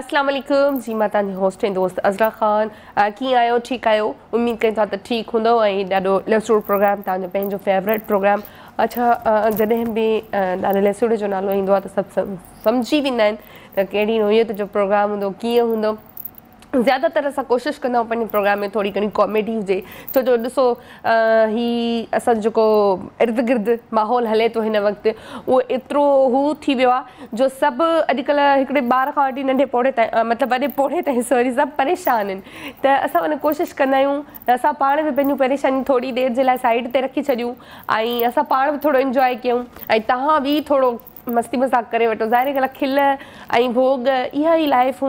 वालेकुम जी मां तव्हांजे होस्ट जे दोस्त अज़रा ख़ान कीअं आहियो ठीकु आहियो उमेदु कयूं था त ठीकु हूंदव ऐं ॾाढो लसुड़ प्रोग्राम तव्हांजो पंहिंजो फेवरेट प्रोग्राम अच्छा जॾहिं बि ॾाढो लसूर जो नालो ईंदो आहे त सभु सम सम्झी वेंदा आहिनि त कहिड़ी नोइयत जो प्रोग्राम हूंदो कीअं हूंदो ज़्यादातर असां कोशिशि कंदा आहियूं पंहिंजे प्रोग्राम में थोरी घणी कॉमेडी हुजे छो जो ॾिसो ही असांजो जेको इर्द गिर्द माहौल हले थो हिन वक़्तु उहो एतिरो हू थी वियो आहे जो सभु अॼुकल्ह हिकिड़े ॿार खां वठी नंढे पौड़े ताईं मतिलबु वॾे पौड़े ताईं सॉरी सभु परेशान आहिनि त असां उन कोशिशि कंदा आहियूं त असां पाण बि पंहिंजूं परेशानियूं थोरी देरि जे लाइ साइड ते रखी छॾियूं ऐं असां पाण बि थोरो इंजॉय कयूं ऐं तव्हां बि थोरो मस्ती मज़ाक़ वठो ज़ाहिर कला खिल ऐं भोग इहा ई लाइफ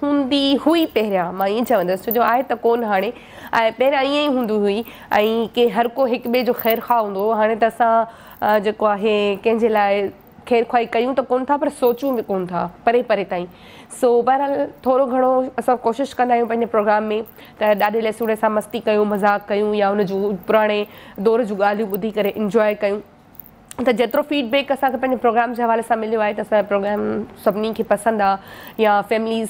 हूंदी हुई पहिरियां मां ईअं चवंदसि छो जो आहे त कोन हाणे ऐं पहिरियां ईअं ई हूंदी हुई ऐं हर को हिक ॿिए जो ख़ैरुख्वा हूंदो हुओ हाणे त असां जेको आहे कंहिंजे लाइ खेरख कयूं त कोन था पर सोचूं बि कोन था परे परे ताईं सो बहरहाल थोरो घणो असां कोशिशि कंदा आहियूं पंहिंजे प्रोग्राम में त ॾाढे लहूण सां मस्ती कयूं मज़ाक कयूं या हुन जूं पुराणे दौर जूं ॻाल्हियूं ॿुधी करे इंजॉय कयूं त जेतिरो फीडबैक असांखे पंहिंजे प्रोग्राम जे हवाले सां मिलियो आहे त असांजो प्रोग्राम सभिनी खे पसंदि आहे या फैमिलीस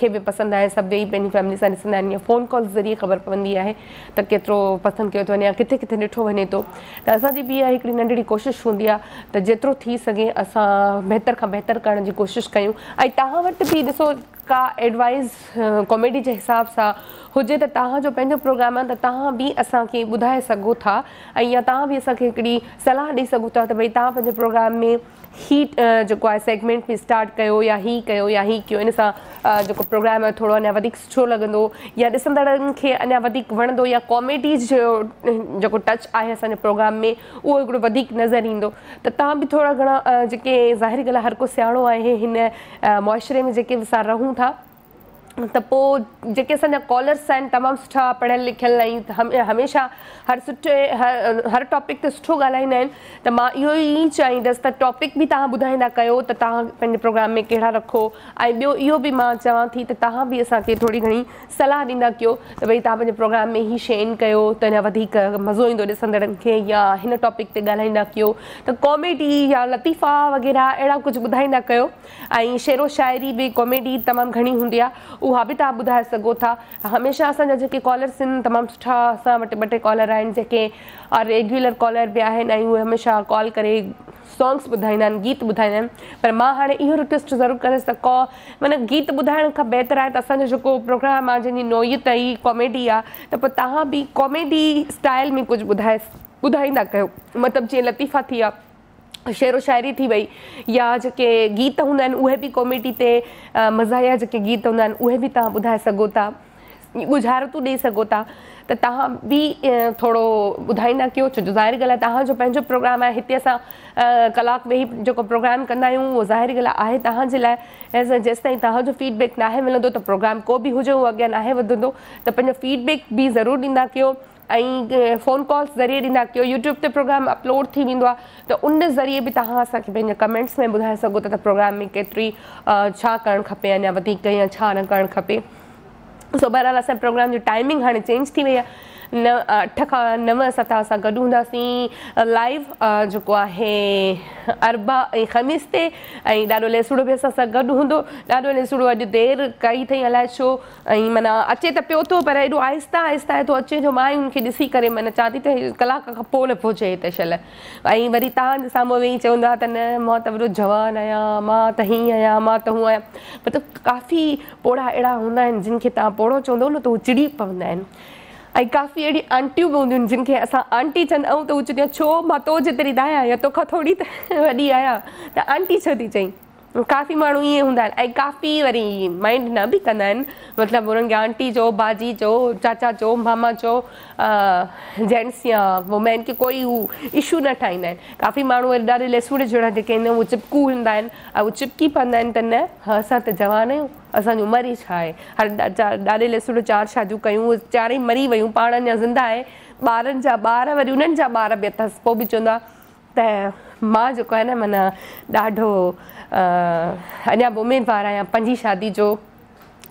खे बि पसंदि आहे सभई पंहिंजी फैमिली सां ॾिसंदा आहिनि या फ़ोन कॉल ज़रिए ख़बर पवंदी आहे त केतिरो पसंदि कयो थो वञे या किथे किथे ॾिठो वञे थो त असांजी बि इहा हिकिड़ी नंढड़ी कोशिशि हूंदी आहे त जेतिरो थी सघे असां बहितर खां बहितर करण जी कोशिशि कयूं ऐं तव्हां वटि बि ॾिसो का एडवाइस कॉमेडी जे हिसाब सां हुजे त तव्हांजो पंहिंजो प्रोग्राम आहे त तव्हां बि असांखे ॿुधाए सघो था ऐं या तव्हां बि असांखे हिकिड़ी सलाह ॾेई सघो था त भई तव्हां पंहिंजे प्रोग्राम में ही जेको आहे सेगमेंट में स्टार्ट कयो या हीउ कयो या हीअ कयो इन सां जेको प्रोग्राम आहे थोरो अञा वधीक सुठो लॻंदो या ॾिसंदड़नि खे अञा वधीक वणंदो या कॉमेडी जो जेको टच आहे असांजे प्रोग्राम में उहो हिकिड़ो वधीक नज़र ईंदो त तव्हां बि थोरा घणा जेके ज़ाहिरी ॻाल्हि हर को सियाणो आहे हिन माशरे में जेके असां रहूं था त पोइ जेके असांजा कॉलर्स आहिनि तमामु सुठा पढ़ियल लिखियल हमेशह हर सुठे हर हर टॉपिक ते सुठो ॻाल्हाईंदा आहिनि त मां इहो ई चाहींदसि त टॉपिक बि तव्हां ॿुधाईंदा कयो त तव्हां पंहिंजे प्रोग्राम में कहिड़ा रखो ऐं ॿियो इहो बि मां चवां थी त तव्हां बि असांखे थोरी घणी सलाहु ॾींदा कयो त भई तव्हां पंहिंजे प्रोग्राम में ई शयुनि कयो त अञा वधीक मज़ो ईंदो ॾिसंदड़नि खे या हिन टॉपिक ते ॻाल्हाईंदा कयो त कॉमेडी या लतीफ़ा वग़ैरह अहिड़ा कुझु ॿुधाईंदा कयो ऐं व शाइरी बि कॉमेडी तमामु घणी हूंदी उहा बि तव्हां ॿुधाए सघो था हमेशह असांजा जेके कॉलर्स तमाम तमामु अस असां कॉलर आहिनि रेगुलर कॉलर भी आहिनि हमेशा कॉल करे सॉन्ग्स ॿुधाईंदा गीत ॿुधाईंदा पर मां हाणे इहो रिक्वेस्ट जरूर कर सघो माना गीत ॿुधाइण का बेहतर आहे त असांजो प्रोग्राम आहे जंहिंजी नोयत आहे कॉमेडी आ कॉमेडी स्टाइल में कुछ ॿुधाए बुधाइंदा कर मतलब जो लतीफ़ा थी विया शेर व शाइरी थी वही या जो गीत होंगे उ उहे कॉमेडी से मजाया जो गीत हूंदा उ भी तुम बुधा सोता सघो था गुज़ारतूं ॾेई सघो था त तव्हां बि थोरो छो जो ज़ाहिर गल आहे तव्हांजो पंहिंजो प्रोग्राम आहे हिते असां कलाक वेही जेको प्रोग्राम कंदा वो ज़ाहिर गल है तहज लाइ ऐं जेसि ताईं फीडबैक ना मिलंदो तो प्रोग्राम को भी हो अगर ना नाहे वधंदो फीडबैक भी जरूर दींदा कयो ऐं फोन कॉल्स ज़रिए ॾींदा की यूट्यूब ते प्रोग्राम अपलोड थी वेंदो आहे त उन ज़रिए बि तव्हां असांखे पंहिंजे कमेंट्स में ॿुधाए सघो था त प्रोग्राम में केतिरी छा करणु खपे अञा वधीक या छा न करणु खपे सोभरियल असांजे प्रोग्राम जो टाइमिंग हाणे चेंज थी वई आहे न अठ खां नव असां तव्हां सां गॾु हूंदासीं लाइव जेको आहे अरबा ऐं ख़मीस ते ऐं ॾाढो लेसड़ो बि असां सां गॾु हूंदो ॾाढो लिसड़ो अॼु देरि कई अथई अलाए छो ऐं माना अचे त पियो थो पर एॾो आहिस्ता आहिस्ता थो अचे जो मां हुनखे ॾिसी करे माना चवां थी त कलाक खां पोइ न पहुचे त शल ऐं वरी तव्हांजे साम्हूं वेई चवंदो त न मां त वॾो जवान आहियां मां त हीअं आहियां मां त हू आहियां मतिलबु काफ़ी पोड़ा अहिड़ा हूंदा आहिनि जिन पोड़ो चवंदो चिड़ी पवंदा ऐं काफ़ी अड़ी आंटियूं भी हूंदियूं आहिनि जिन आंटी चवंदा तो त छो मां तो जेतिरी त या तोखां थोरी त वॾी आहियां आंटी छो थी चई काफ़ी माण्हू ईअं हूंदा आहिनि ऐं काफ़ी वरी माइंड न बि कंदा आहिनि मतिलबु हुननि खे आंटी चओ भाजी चओ चाचा चओ मामा चओ जेंट्स या वुमेन खे कोई हू इशू न ठाहींदा आहिनि काफ़ी माण्हू वरी ॾाॾे लसुण जहिड़ा जेके आहिनि उहे चिपकू हूंदा आहिनि ऐं उहे चिपकी पवंदा आहिनि त न हा असां त जवान आहियूं असांजी उमिरि ई छा आहे हर ॾाॾे लसुण चारि शादियूं कयूं चारई मरी वियूं पाण अञा ज़िंदा आहे ॿारनि जा ॿार वरी उन्हनि जा ॿार बि अथसि पोइ बि चवंदा त मां जेको आहे न माना ॾाढो अञा बि उमेदवार आहियां पंहिंजी शादी जो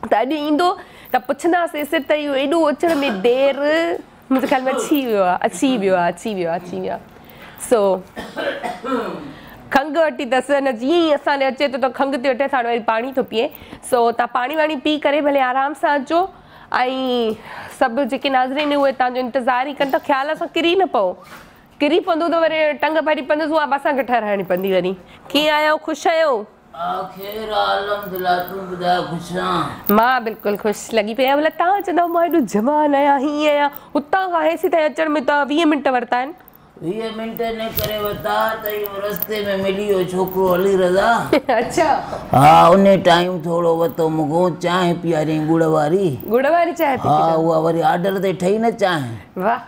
त अॼु ईंदो त पुछंदासीं त इहो एॾो अचण में देरि मुंहिंजे ख़्याल में अची वियो आहे अची वियो आहे अची वियो आहे अची वियो आहे सो खंघि वठी अथसि न जीअं ई असांजो अचे थो त खंघि थी वठे वरी पाणी थो पीए सो तव्हां पाणी वाणी पी करे भले आराम सां अचो ऐं सभु जेके नाज़रीन उहे तव्हांजो इंतज़ारु ई कनि त ख़्याल सां किरी न पओ किरी पंदो तो वरे टंग पाडी पंदो सु आ बसा गठा रहनी पंदी वनी के आयो खुश आयो आखिर आलम दिला तू बदा खुश ना मां बिल्कुल जवान आया ही आया उत्ता काहे से ते अचण में ता 20 मिनट वरतान 20 मिनट ने करे वता तई रास्ते में मिलियो छोकरो अली रजा अच्छा हां उने टाइम थोड़ो वतो मगो चाय पियारी गुड़वारी गुड़वारी चाय पी हां वो वरी ऑर्डर दे ठई ना चाय वाह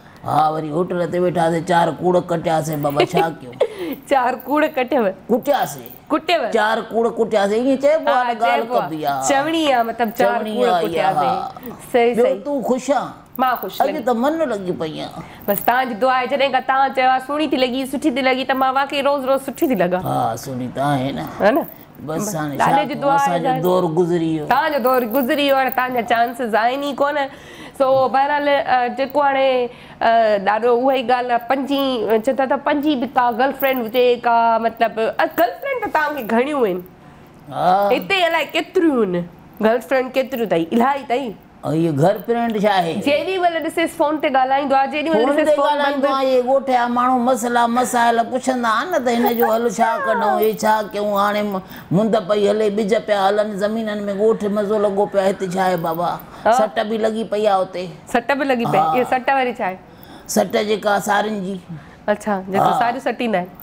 हा वरी होटल ते वेठा से चार कूड़ कटिया से बाबा छा क्यों चार कूड़ کٹیا سے कुटिया से कुटे व चार कूड़ कुटिया से ये चेप आ गाल क दिया चवणी आ मतलब चार कूड़ कटिया से सही सही तू खुश आ मां खुश अज तो मन लगी पिया बस ता ज दुआ जने का ता चवा सुणी थी लगी सुठी थी लगी त मां वाकई रोज रोज सुठी थी लगा हां सुणी ता है ना है ना बस सा दौर गुजरी ता जो दौर गुजरी और ता बहिरहाल जेको हाणे ॾाढो उहा ई ॻाल्हि आहे पंजी चवंदा त पंजी का गर्लफ्रेंड हुजे का मतिलबु गर्लफ्रेंड त तव्हांखे घणियूं आहिनि हिते अलाए केतिरियूं आहिनि गर्लफ्रैंड केतिरियूं अथई इलाही अथई ऐं इहो घर प्रिंट छा आहे जेॾी महिल ॾिसेसि फोन ते ॻाल्हाईंदो आहे जेॾी महिल ॾिसेसि फोन ते ॻाल्हाईंदो आहे इहे ॻोठ जा मसाला मसाइल पुछंदा आहिनि त हिन जो हल छा कढूं इहे छा कयूं हाणे मुंद पई हले ॿिज पिया हलनि ज़मीननि में ॻोठ मज़ो लॻो पियो आहे हिते छा बाबा सट बि लॻी पई आहे हुते सट बि लॻी पई सट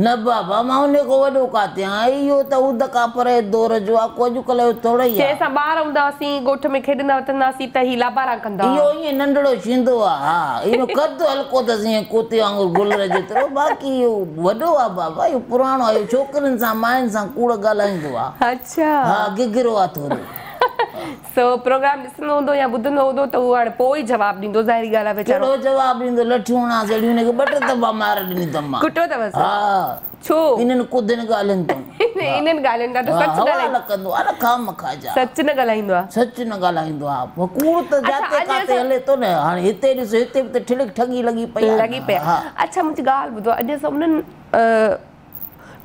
न बाबा मां उन खां वॾो काथे आई इहो त उहो नंढिड़ो कदु हलको अथसि बाक़ी इहो वॾो आहे बाबा इहो पुराणो आहे छोकरिन सां माइनि सां ॻाल्हाईंदो आहे सो प्रोग्राम दिसनो हुंदो या बुदनो हुंदो त उहो हाणे पोइ जवाब ॾींदो ज़ाहिर ॻाल्हि आहे वेचारो जवाब ॾींदो लठियूं ना जड़ियूं ने बट त बा ॾिनी तमा कुटो त बस छो इनन को दिन ॻाल्हन त इनन ॻाल्हन त सच ॻाल्हन कंदो आ काम खा जा सच न ॻाल्हाईंदो आ सच न ॻाल्हाईंदो आ वकूर त जाते काते हले तो ने हाणे हिते ॾिसो हिते बि त ठिलक ठगी लॻी पई लॻी पई अच्छा मुंहिंजी ॻाल्हि ॿुधो अॼु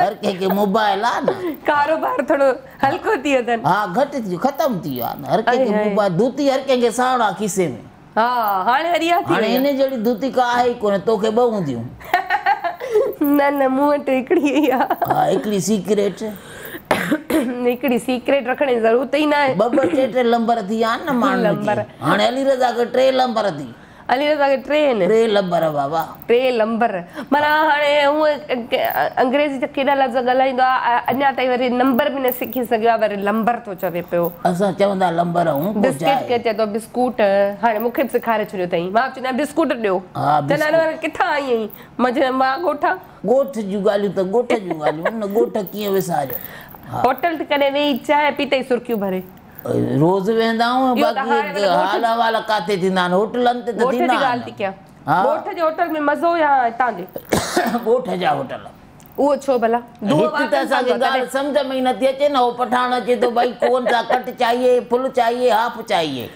हर कंहिंखे मोबाइल आहे न कारोबार थोरो हल्को थी वियो अथनि हा घटि थी वियो ख़तमु थी वियो आहे न हर कंहिंखे मोबाइल दूती हर कंहिंखे साण आहे खीसे में हा हाणे वरी हाणे हिन जहिड़ी दूती का आहे ई कोन तोखे ॿ हूंदियूं न न मूं वटि हिकिड़ी ई आहे हा हिकिड़ी सीक्रेट हिकिड़ी सीक्रेट रखण जी ज़रूरत ई न आहे ॿ ॿ टे टे लंबर थी विया आहिनि न माण्हू हाणे अली रज़ा खे टे लंबर थी हली वेंदो तव्हांखे ट्रेन टे लंबर बाबा टे लंबर माना हाणे उहे अंग्रेजी त केॾा लफ़्ज़ ॻाल्हाईंदो आहे अञा ताईं वरी नंबर बि न सिखी सघियो आहे वरी लंबर थो चवे पियो असां चवंदा लंबर ऐं बिस्किट केरु चए थो बिस्कुट हाणे मूंखे बि सेखारे छॾियो अथई मां चवंदा बिस्कुट ॾियो चवंदा आहिनि किथां आई आहीं मां चवंदा मां ॻोठां ॻोठ जूं ॻाल्हियूं त ॻोठ जूं ॻाल्हियूं न ॻोठ कीअं विसारियो होटल ते कॾहिं वेही चांहि पीते सुर्कियूं भरे रोज वेंदा आहियूं बाक़ी हाला वाला किथे थींदा आहिनि होटलनि ते त थींदा आहिनि ॻोठ जे होटल में मज़ो या हितां जे ॻोठ जा होटल उहो छो भला हिकु त असांखे ॻाल्हि सम्झ में ई नथी अचे न उहो पठाण अचे थो भई कोन सा कट चाहिए फुल चाहिए हाफ चाहिए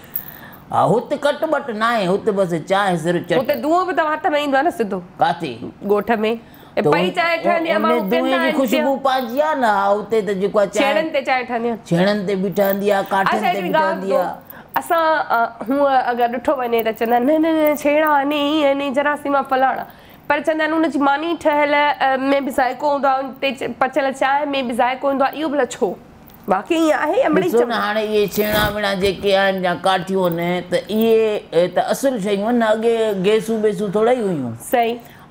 हा हुते कट बट न आहे हुते बसि चांहि सिर्फ़ु हुते धुओं बि तव्हां हथ में ईंदो आहे न सिधो किथे ॻोठ में پہی چائے تھانے امارو گننا چيو چيو خوشبو پاجيا نا اوتے تے جو چائے چڑن تے چائے تھانے چڑن تے بیٹھاندیا کاٹ تے گاندیا اسا ہن اگر ڈٹھو ونے تے چن نہ نہ چڑانی نہیں جراسی ما پھلاڑا پر چن انو نچ مانی ٹھہل میں بھی ذائقو ہوندا پچل چائے میں بھی ذائقو ہوندا ایو بلچو واقعی اے امڑی چنو ہا نے یہ چڑنا ونا جے کہن جا کاٹھیو نے تے یہ تے اصل چھیو نا اگے گیسو بے سو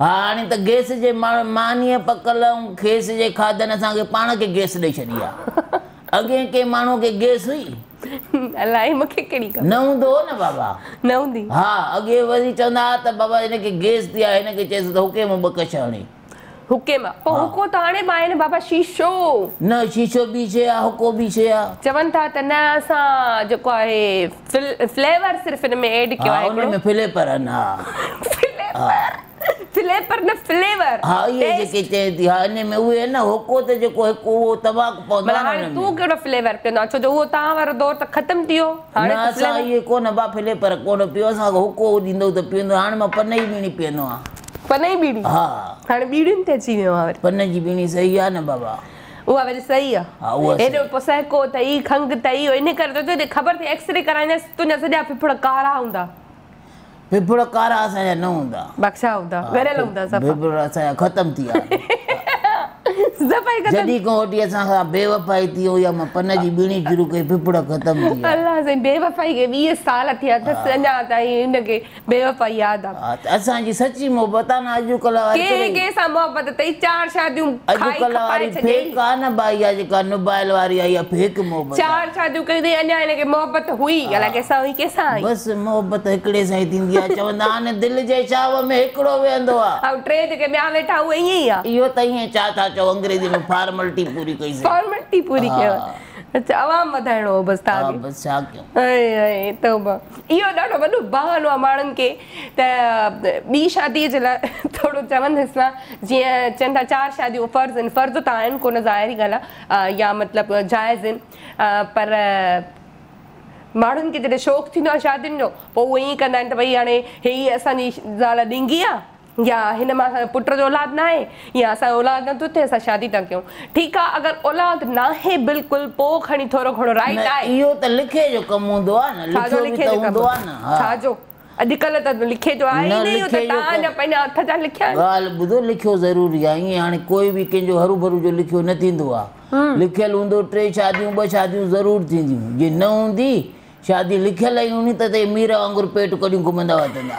हाणे त गैस जे मा मानीअ पकल ऐं गैस जे खाधनि असांखे पाण खे गैस ॾेई छॾी आहे अॻे कंहिं माण्हू खे गैस हुई अलाए मूंखे कहिड़ी न हूंदो हो न बाबा न हूंदी हा अॻे वरी चवंदा हुआ त बाबा हिनखे गैस थी आहे हिनखे चएसि त हुके मां ॿ कछ हणी हुके मां पोइ हुको त हाणे मां आहिनि बाबा शीशो न शीशो बि शइ आहे हुको बि शइ आहे चवनि था त न असां जेको आहे फ्लेवर सिर्फ़ु हिन में ऐड कयो आहे हुन में फ्लेवर आहिनि हा फ्लेवर फ्लेवर पर न फ्लेवर हां ये जे के ते ध्यान में हुए ना होको तो जो को एको वो तबाक पौ मतलब तू केड़ो फ्लेवर पे ना छो जो वो ता वर दौर तो खत्म थियो हां ना ये को ना बा फ्लेवर पर पियो सा होको दिंदो तो पियो ना आन में पनई बीनी पेनो हां पनई बीनी हां हां बीड़ी में तेजी में आवे पन जी बीनी सही आ ना बाबा वो अवे सही आ हां वो एडो पोसा को तई खंग तई ओने खबर थे एक्सरे कारा ਬਿਪੁਰਕਾਰ ਆਸਾਂ ਨਾ ਹੁੰਦਾ ਬਖਸ਼ਾ ਹੁੰਦਾ ਵੇਰੇ ਲਾਉਂਦਾ ਸਭ ਬਿਪੁਰ ਆਸਾਂ ਖਤਮ ਤੀਆ सफाई खत्म जदी को ओटी असा खा बेवफाई थी हो या म पन जी बिणी जुरु के पिपड़ा खत्म थी अल्लाह से बेवफाई के 20 साल थिया त सजा ताई इन के बेवफाई याद आ असा जी सच्ची मोहब्बत ना आज कल के के सा मोहब्बत तई चार शादी आज कल वाली फेक का ना भाई आज का मोबाइल वाली आई फेक मोहब्बत चार शादी कर दे अन्या इन के मोहब्बत हुई अला के हुई के सा बस मोहब्बत एकड़े सा ही दींदी चवंदा ने दिल जे चाव में एकड़ो वेंदो आ अब के बैठा आ यो तई चाता चो त चवन शादीअ जे लाइ थोरो चवंदसि त आहिनि कोन को ॻाल्हि गला या मतलब जायज इन पर माण्हुनि खे जॾहिं शौक़ु थींदो आहे शादियुनि जो पोइ उहो कंदा आहिनि भई हाणे हीअ असांजी ज़ाल ॾिघी आहे पुट जो औलाद न आहे शादी था कयूं लिखियो न थींदो आहे लिखियलु हूंदो टे शादियूं ॿ शादियूं ज़रूरु थींदियूं जे न हूंदी शादी लिखियल ई हूंदी त मीर वांगुरु पेट कॾहिं घुमंदा वधंदा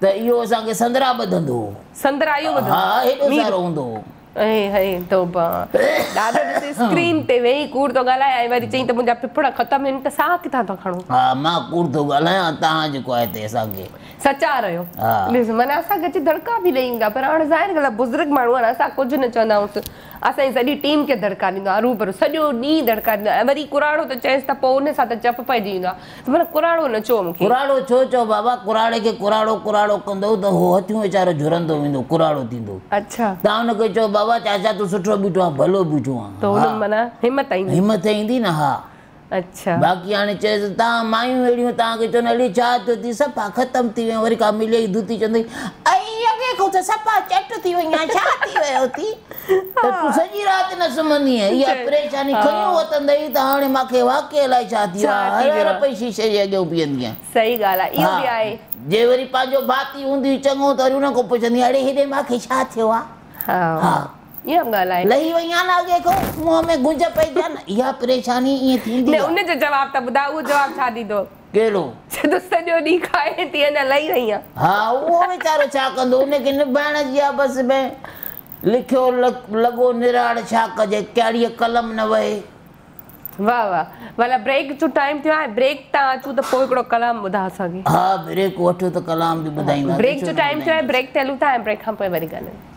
त इहो असांखे संदरा ॿधंदो हेॾो सारो हूंदो هي هي دوبا دا بي سڪرين تي وئي ڪورتو گلاي آ وري چين ته مون جا پپڙا ختم هين ته ساٿي ٿا ٿا کڻو ها ما ڪورتو گلاي آ تها جيڪو آهي ته ساگه سچا رهيو ها بس منها سگهي ڌڙکا به نه ايندا پر ان ظاهر گلا بزرگ ماڻو آ سا ڪجهه نه چاهندو اسا زدي ٽيم کي ڌڙکا बाबा चाचा तू सुठो बुढो आ भलो बुढो आ तो उन मन हिम्मत आई हिम्मत आई दी ना हां अच्छा बाकी आने चे ता माई वेड़ी ता के तो नली चा तो दिस पा खत्म थी वे वरी का मिले दूती चंद आई अगे चट थी वे या चा थी वे होती तो तू सजी रात न समनी है या परेशानी खयो वतन दई ताने माके वाके लाई चा थी हर पैसे से आगे उ बियन गया सही गाल है यो भी आए जे वरी पाजो भाती हुंदी हां हां ये गाल आई नहीं वो यहां लागे को मुंह में गूंज पे जान या परेशानी ये थी ने जो जवाब त बदा वो जवाब छा दी दो गेलो से तो सजो नी खाए ती ने लई रही हां छा कंदो उने के निबान जिया बस में लिखो लग, निराण छा क जे कलम न वे वाह वाह वाला ब्रेक तो टाइम थियो है ब्रेक ता अछु तो कोई कोड़ो कलाम बुधा सके हां ब्रेक ओठो तो कलाम भी बुधाई ब्रेक तो टाइम थियो है ब्रेक तेलु था ब्रेक वरी